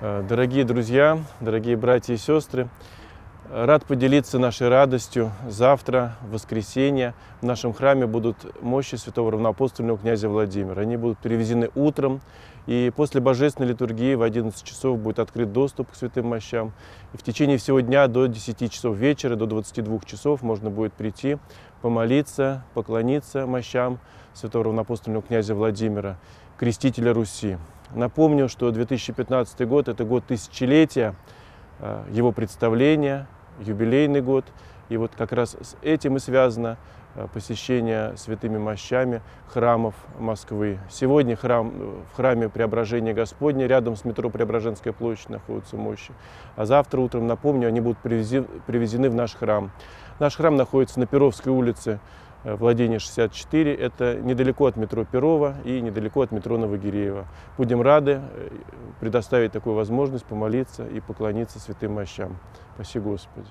Э, Дорогие друзья, дорогие братья и сестры, рад поделиться нашей радостью. Завтра, в воскресенье, в нашем храме будут мощи святого равноапостольного князя Владимира. Они будут перевезены утром, и после божественной литургии в 11 часов будет открыт доступ к святым мощам. И в течение всего дня до 10 часов вечера, до 22 часов можно будет прийти, помолиться, поклониться мощам святого равноапостольного князя Владимира, крестителя Руси. Напомню, что 2015 год – это год тысячелетия э, его представления, юбилейный год. И вот как раз с этим и связано э, посещение святыми мощами храмов Москвы. Сегодня храм, в храме Преображения Господня рядом с метро Преображенская площадь находятся мощи. А завтра утром, напомню, они будут привезены в наш храм. Наш храм находится на Перовской улице, э, владение 64. Это недалеко от метро Перова и недалеко от метро Новогиреева. Будем рады э, предоставить такую возможность помолиться и поклониться святым мощам. Спаси Господи.